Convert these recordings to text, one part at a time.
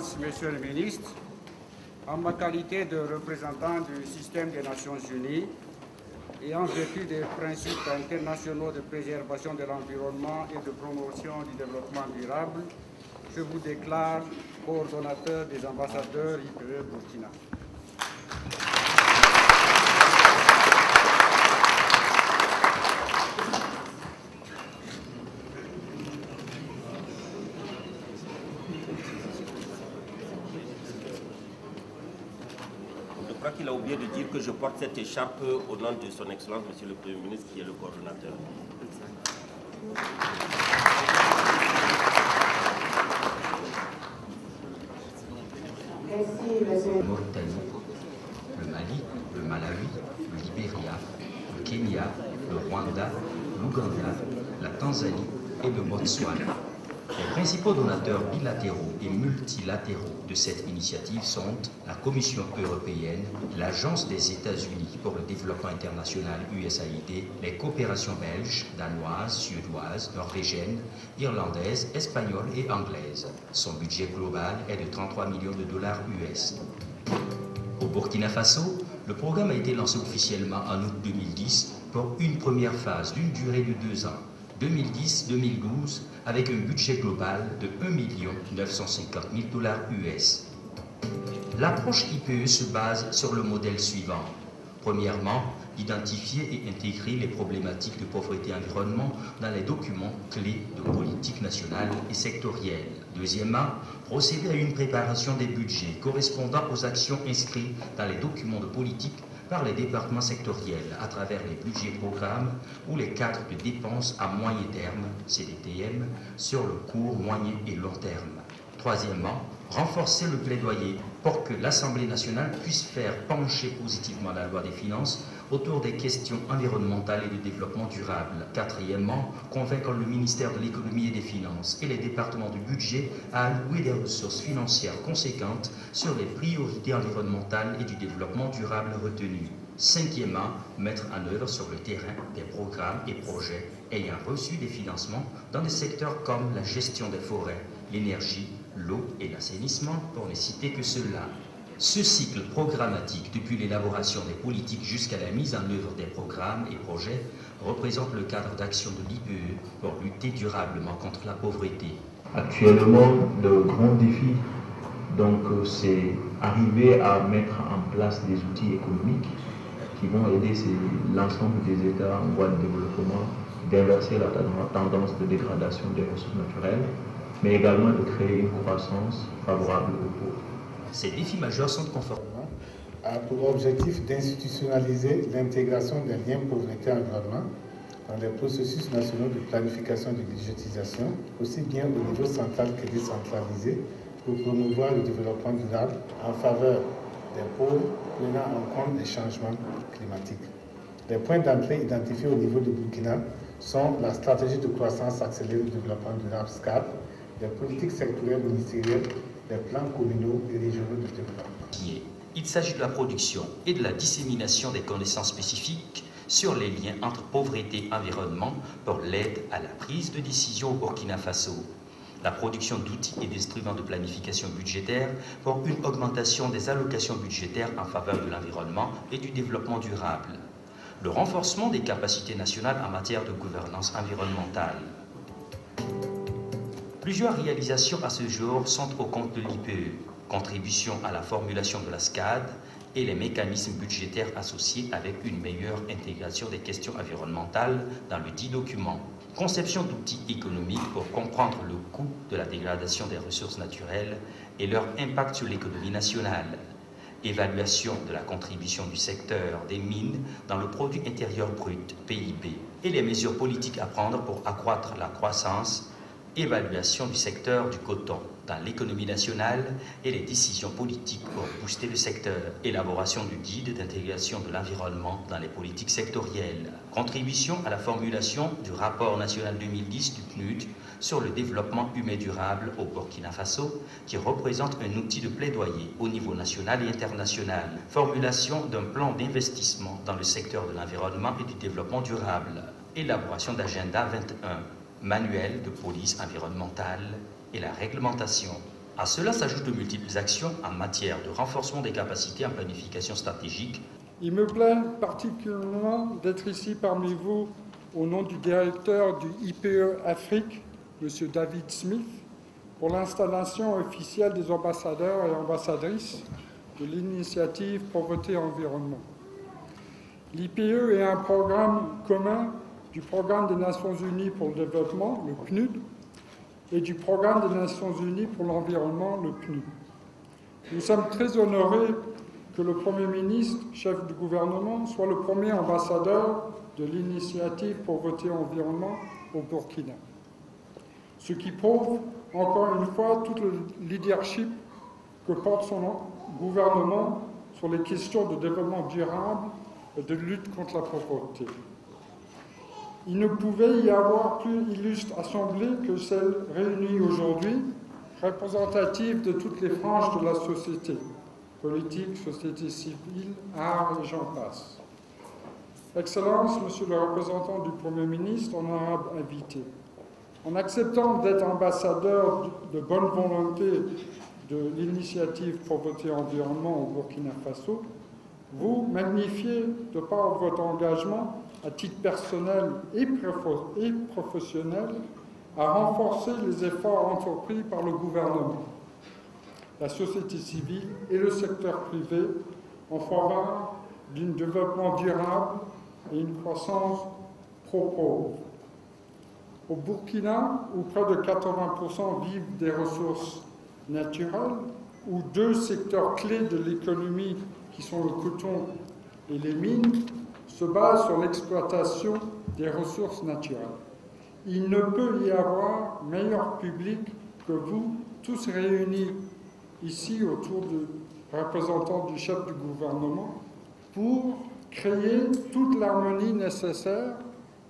Excellences, Messieurs les ministres, en ma qualité de représentant du système des Nations Unies et en vertu des principes internationaux de préservation de l'environnement et de promotion du développement durable, je vous déclare coordonnateur des ambassadeurs IPE Burkina. Crois qu'il a oublié de dire que je porte cette écharpe au nom de son Excellence, Monsieur le Premier ministre, qui est le coordonnateur. Mauritanie, le Mali, le Malawi, le Libéria, le Kenya, le Rwanda, l'Ouganda, la Tanzanie et le Botswana. Les principaux donateurs bilatéraux et multilatéraux de cette initiative sont la Commission européenne, l'Agence des États-Unis pour le développement international USAID, les coopérations belges, danoises, suédoises, norvégiennes, irlandaises, espagnoles et anglaises. Son budget global est de 33 millions de dollars US. Au Burkina Faso, le programme a été lancé officiellement en août 2010 pour une première phase d'une durée de deux ans, 2010-2012, avec un budget global de 1 950 000 dollars US. L'approche IPE se base sur le modèle suivant. Premièrement, identifier et intégrer les problématiques de pauvreté environnement dans les documents clés de politique nationale et sectorielle. Deuxièmement, procéder à une préparation des budgets correspondant aux actions inscrites dans les documents de politique par les départements sectoriels à travers les budgets programmes ou les cadres de dépenses à moyen terme, CDTM, sur le court, moyen et long terme. Troisièmement, renforcer le plaidoyer pour que l'Assemblée nationale puisse faire pencher positivement la loi des finances autour des questions environnementales et de développement durable. Quatrièmement, convaincre le ministère de l'économie et des finances et les départements du budget à allouer des ressources financières conséquentes sur les priorités environnementales et du développement durable retenues. Cinquièmement, mettre en œuvre sur le terrain des programmes et projets ayant reçu des financements dans des secteurs comme la gestion des forêts, l'énergie, l'eau et l'assainissement, pour ne citer que ceux-là. Ce cycle programmatique, depuis l'élaboration des politiques jusqu'à la mise en œuvre des programmes et projets, représente le cadre d'action de l'IPE pour lutter durablement contre la pauvreté. Actuellement, le grand défi, euh, c'est arriver à mettre en place des outils économiques qui vont aider l'ensemble des États en voie de développement d'inverser la ten- tendance de dégradation des ressources naturelles, mais également de créer une croissance favorable aux pauvres. Ces défis majeurs sont conformes a pour objectif d'institutionnaliser l'intégration des liens pauvreté-environnement dans les processus nationaux de planification de budgétisation, aussi bien au niveau central que décentralisé, pour promouvoir le développement durable en faveur des pauvres, prenant en compte les changements climatiques. Les points d'entrée identifiés au niveau du Burkina sont la stratégie de croissance accélérée du développement durable SCAP, les politiques sectorielles ministérielles, les plans communaux et régionaux de développement. Il s'agit de la production et de la dissémination des connaissances spécifiques sur les liens entre pauvreté et environnement pour l'aide à la prise de décision au Burkina Faso. La production d'outils et d'instruments de planification budgétaire pour une augmentation des allocations budgétaires en faveur de l'environnement et du développement durable. Le renforcement des capacités nationales en matière de gouvernance environnementale. Plusieurs réalisations à ce jour sont au compte de l'IPE. contribution à la formulation de la SCAD et les mécanismes budgétaires associés avec une meilleure intégration des questions environnementales dans le dit document. Conception d'outils économiques pour comprendre le coût de la dégradation des ressources naturelles et leur impact sur l'économie nationale. Évaluation de la contribution du secteur des mines dans le produit intérieur brut, PIB, et les mesures politiques à prendre pour accroître la croissance. Évaluation du secteur du coton dans l'économie nationale et les décisions politiques pour booster le secteur. Élaboration du guide d'intégration de l'environnement dans les politiques sectorielles. Contribution à la formulation du rapport national 2010 du PNUD sur le développement humain durable au Burkina Faso, qui représente un outil de plaidoyer au niveau national et international. Formulation d'un plan d'investissement dans le secteur de l'environnement et du développement durable. Élaboration d'agenda 21, manuel de police environnementale et la réglementation. À cela s'ajoutent de multiples actions en matière de renforcement des capacités en planification stratégique. Il me plaît particulièrement d'être ici parmi vous au nom du directeur du IPE Afrique, M. David Smith, pour l'installation officielle des ambassadeurs et ambassadrices de l'initiative Pauvreté Environnement. L'IPE est un programme commun du Programme des Nations Unies pour le développement, le PNUD, et du Programme des Nations Unies pour l'environnement, le PNUD. Nous sommes très honorés que le Premier ministre, chef du gouvernement, soit le premier ambassadeur de l'initiative Pauvreté Environnement au Burkina. Ce qui prouve encore une fois tout le leadership que porte son gouvernement sur les questions de développement durable et de lutte contre la pauvreté. Il ne pouvait y avoir plus illustre assemblée que celle réunie aujourd'hui, représentative de toutes les franges de la société, politique, société civile, art et j'en passe. Excellence, Monsieur le représentant du Premier ministre, honorable invité, en acceptant d'être ambassadeur de bonne volonté de l'initiative Pauvreté Environnement au Burkina Faso, vous magnifiez, de par votre engagement, à titre personnel et professionnel, à renforcer les efforts entrepris par le gouvernement, la société civile et le secteur privé en faveur d'un développement durable et une croissance pro-pauvre. Au Burkina, où près de 80% vivent des ressources naturelles, où deux secteurs clés de l'économie, qui sont le coton et les mines, se base sur l'exploitation des ressources naturelles. Il ne peut y avoir meilleur public que vous, tous réunis ici autour du représentant du chef du gouvernement, pour créer toute l'harmonie nécessaire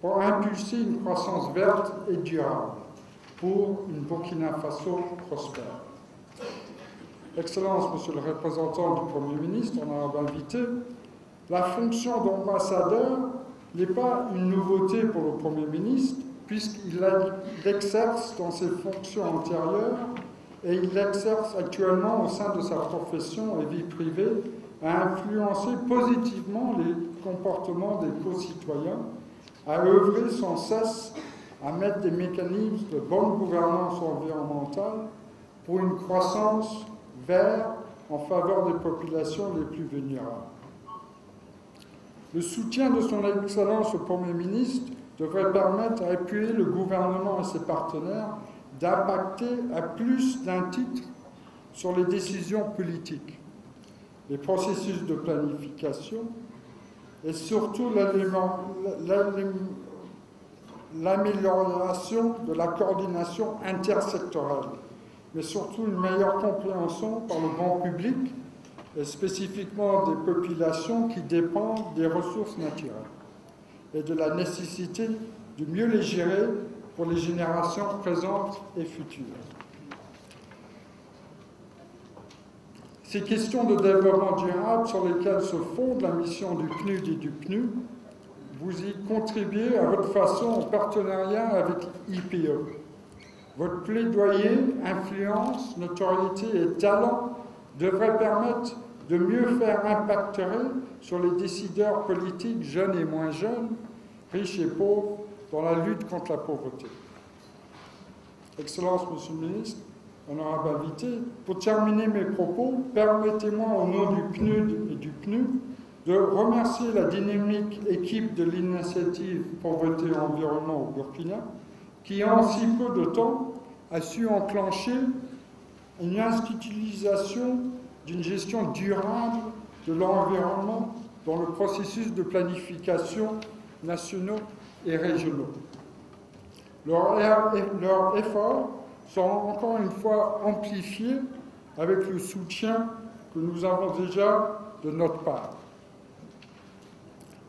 pour impulser une croissance verte et durable pour une Burkina Faso prospère. Excellence, Monsieur le représentant du Premier ministre, on a invité, la fonction d'ambassadeur n'est pas une nouveauté pour le Premier ministre, puisqu'il l'exerce dans ses fonctions antérieures et il l'exerce actuellement au sein de sa profession et vie privée à influencer positivement les comportements des co-citoyens, à œuvrer sans cesse à mettre des mécanismes de bonne gouvernance environnementale pour une croissance verte en faveur des populations les plus vulnérables. Le soutien de son Excellence au Premier ministre devrait permettre à appuyer le gouvernement et ses partenaires d'impacter à plus d'un titre sur les décisions politiques, les processus de planification et surtout l'amélioration de la coordination intersectorielle, mais surtout une meilleure compréhension par le grand public et spécifiquement des populations qui dépendent des ressources naturelles et de la nécessité de mieux les gérer pour les générations présentes et futures. Ces questions de développement durable sur lesquelles se fonde la mission du PNUD et du PNU, vous y contribuez à votre façon en partenariat avec IPE. Votre plaidoyer, influence, notoriété et talent devraient permettre de mieux faire impacter sur les décideurs politiques jeunes et moins jeunes, riches et pauvres, dans la lutte contre la pauvreté. Excellence, Monsieur le Ministre, honorable invité, pour terminer mes propos, permettez-moi au nom du PNUD et du PNU de remercier la dynamique équipe de l'initiative Pauvreté et Environnement au Burkina, qui en si peu de temps a su enclencher une institutionnalisation d'une gestion durable de l'environnement dans le processus de planification nationaux et régionaux. Leurs efforts sont encore une fois amplifiés avec le soutien que nous avons déjà de notre part.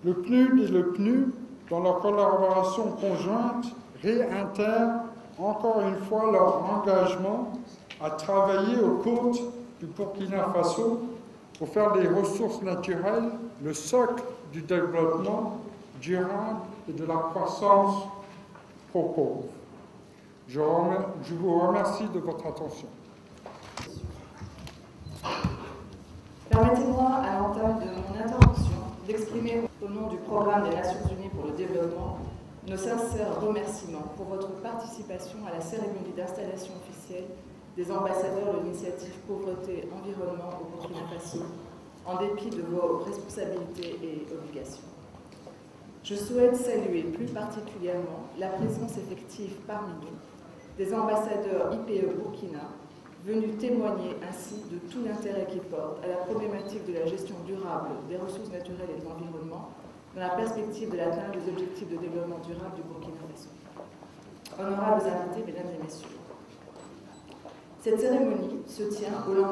Le PNUD et le PNU, dans leur collaboration conjointe, réintègrent encore une fois leur engagement à travailler aux côtes du Burkina Faso pour faire des ressources naturelles le socle du développement durable et de la croissance pro Je, je vous remercie de votre attention. Permettez-moi, à l'entame de mon intervention, d'exprimer au nom du Programme des Nations Unies pour le développement nos sincères remerciements pour votre participation à la cérémonie d'installation officielle des ambassadeurs de l'initiative Pauvreté Environnement au Burkina Faso, en dépit de vos responsabilités et obligations. Je souhaite saluer plus particulièrement la présence effective parmi nous des ambassadeurs IPE Burkina, venus témoigner ainsi de tout l'intérêt qu'ils portent à la problématique de la gestion durable des ressources naturelles et de l'environnement dans la perspective de l'atteinte des objectifs de développement durable du Burkina Faso. Honorables invités, mesdames et messieurs, cette cérémonie se tient au lendemain